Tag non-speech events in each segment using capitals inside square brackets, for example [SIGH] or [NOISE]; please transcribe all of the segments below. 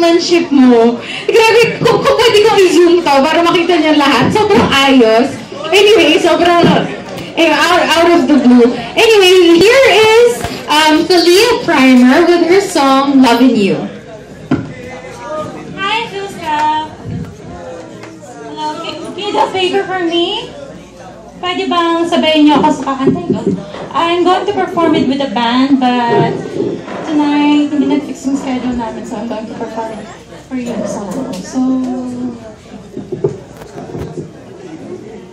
penmanship mo. Grabe, kung, kung pwede kong i-zoom to para makita niyo lahat. Sobrang ayos. Anyway, sobrang eh, out, out of the blue. Anyway, here is um, Talia Primer with her song Loving You. Hi, Filska. Hello, can can you a favor for me? Pwede bang sabayin niyo ako sa kakanta ko? I'm going to perform it with a band, but tonight, hindi nag-fix so I'm going to perform for you solo. So,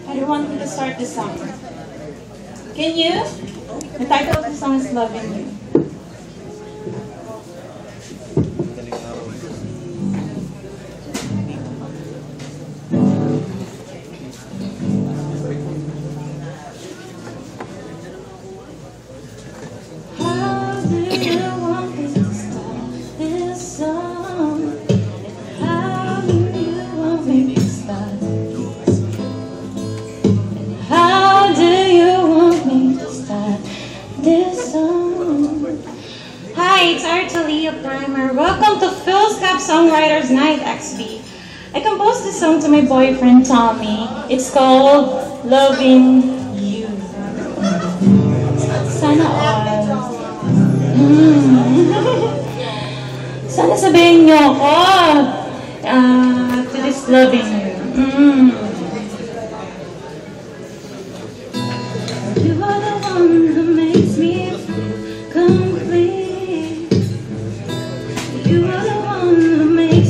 I don't want you to start the song. Can you? The title of the song is Loving You. Hi, it's Artalia Primer. Welcome to FILSCAP Songwriters Night XV. I composed this song to my boyfriend Tommy. It's called Loving You. Sana all. Mm. [LAUGHS] Sana sabihin niyo ako uh, to this loving you. Mm.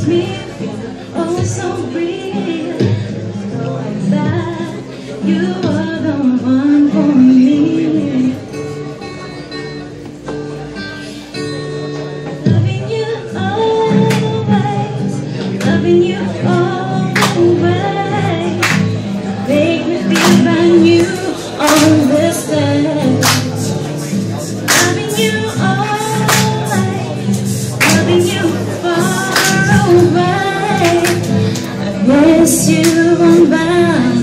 Me oh so real. That you are the one for me. Loving you always, loving you always. Me feel. Loving you always, loving you miss you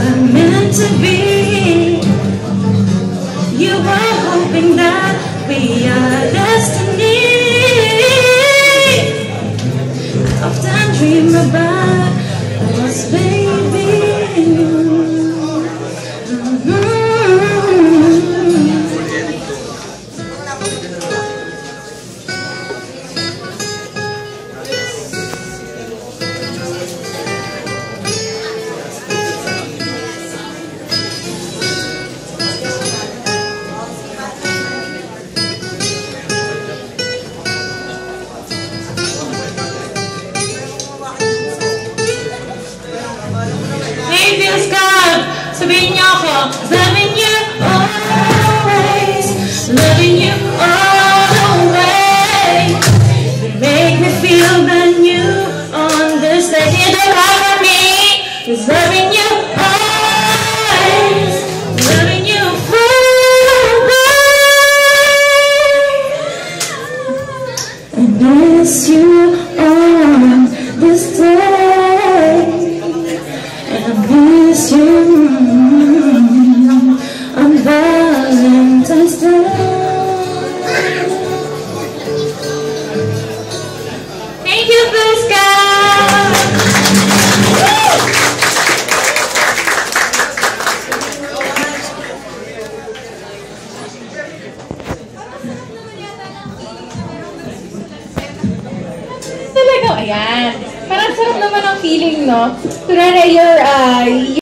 are meant to be. You were hoping that we are destiny. Loving you always, loving you make me feel brand new on this day. Loving you always, loving you. I miss you ayan. Parang sarap naman ang feeling, no? Kunwari, you're, uh,